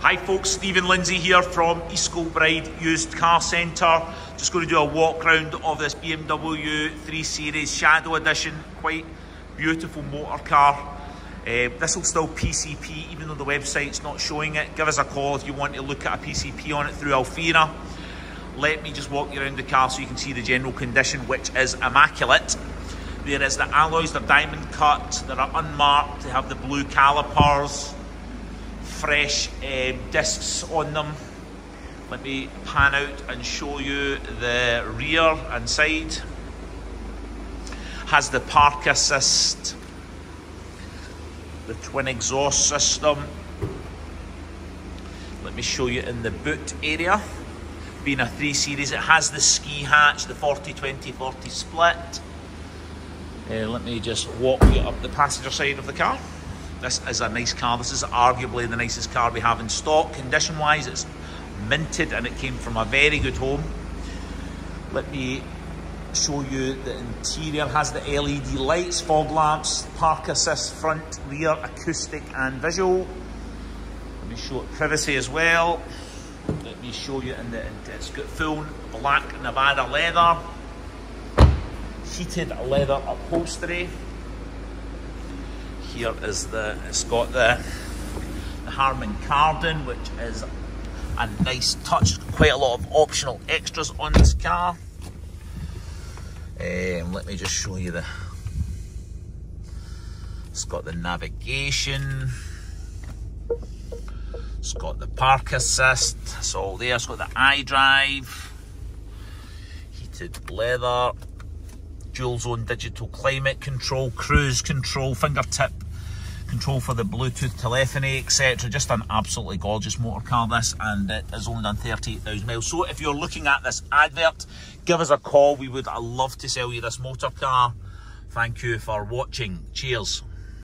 Hi folks, Stephen Lindsay here from East Kilbride Used Car Centre. Just going to do a walk round of this BMW 3 Series Shadow Edition. Quite beautiful motor car. Uh, this will still PCP even though the website's not showing it. Give us a call if you want to look at a PCP on it through Alphera. Let me just walk you around the car so you can see the general condition which is immaculate. There is the alloys, they're diamond cut, they are unmarked, they have the blue calipers fresh um, discs on them. Let me pan out and show you the rear and side. Has the park assist, the twin exhaust system. Let me show you in the boot area. Being a 3 Series, it has the ski hatch, the 40-20-40 split. Uh, let me just walk you up the passenger side of the car. This is a nice car. This is arguably the nicest car we have in stock. Condition wise, it's minted and it came from a very good home. Let me show you the interior. Has the LED lights, fog lamps, park assist, front, rear, acoustic and visual. Let me show it privacy as well. Let me show you in the, it's got full black Nevada leather, heated leather upholstery here is the, it's got the, the Harman Kardon, which is a nice touch. Quite a lot of optional extras on this car. Um, let me just show you the, it's got the navigation. It's got the park assist. It's all there. It's got the iDrive. Heated leather dual zone digital climate control, cruise control, fingertip control for the Bluetooth telephony, etc. Just an absolutely gorgeous motor car, this, and it has only done 38,000 miles. So if you're looking at this advert, give us a call. We would love to sell you this motor car. Thank you for watching. Cheers.